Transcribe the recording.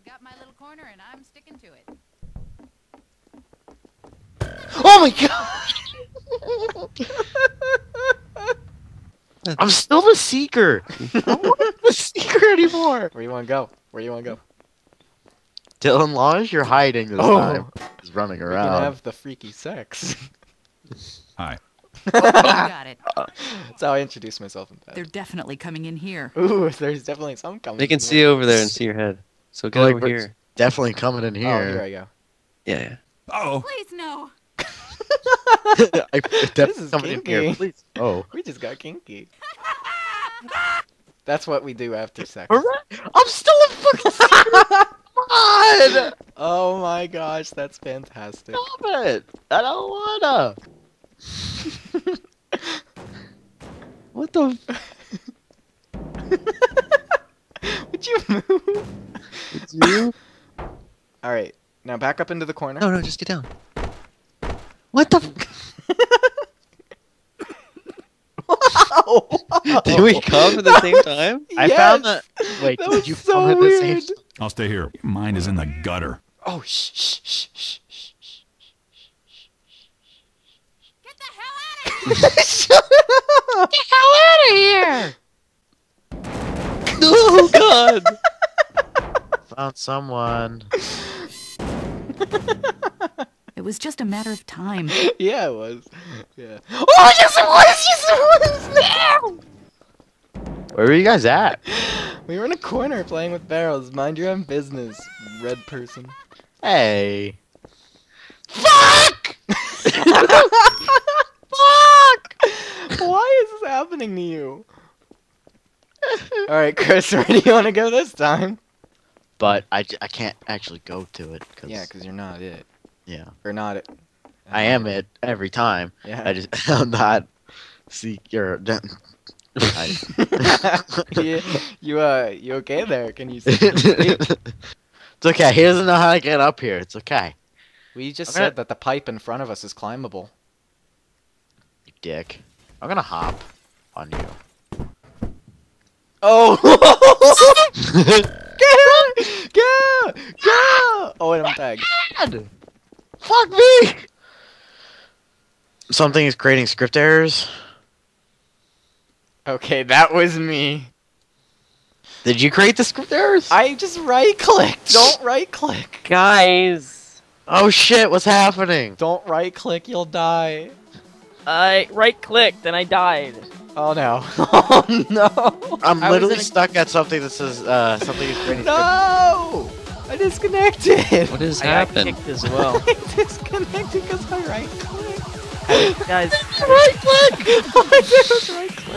I've got my little corner and I'm sticking to it. Oh my god! I'm still the seeker. I don't want the seeker anymore. Where you want to go? Where you want to go? Dylan, long as you're hiding this Oh. time, is running We can around. have the freaky sex. Hi. Oh, you got it. That's how I introduce myself in They're definitely coming in here. Ooh, there's definitely some coming. They can from see over there and see your head. So get Like, over here. Definitely coming in here. Oh, here here. I go. Yeah, yeah. Oh, Please no. I, definitely is coming in here. kinky. Please. Oh. We just got kinky. That's what we do after sex. Alright. I'm still a fucking seeker. Come on. Oh my gosh, that's fantastic. Stop it. I don't wanna. what the? Would you move? It's you? All right, now back up into the corner. No, no, just get down. what the? F- Did we come at the same time? I found Yes! that. Wait, That did you so come at the same? weird. I'll stay here. Mine is in the gutter. Oh, shh, shh, shh, shh, shh, shh. Get the hell out of here! Get hell out of here! Shut up! Oh God! Found someone. It was just a matter of time. Yeah, it was. Yeah. Oh, yes, it was! Yes, it was! Now! Where were you guys at? We were in a corner playing with barrels. Mind your own business, red person. Hey. Fuck! Fuck! Why is this happening to you? Alright, Chris, where do you want to go this time? But I, I can't actually go to it. Cause, Yeah, because you're not it. yeah. Or not it. I am it every time. Yeah. I just I'm not seeker. I, you, you, uh, you okay there? Can you see? it's okay. He doesn't know how to get up here. It's okay. we just I'm gonna- said that the pipe in front of us is climbable. You dick. I'm gonna hop on you. Oh! go! Go! Go! Oh, wait, I'm tagged. God! Fuck me! Something is creating script errors. Okay, that was me. Did you create the script errors? I just right clicked. Don't right click. Guys, oh shit! What's happening? Don't right click, you'll die. I right clicked and I died. Oh no. Oh no. I'm literally stuck at something that says uh something is creating. No! I disconnected. What has I got happened? kicked as well. I disconnected because I right clicked. Guys, Right click! All I did right click.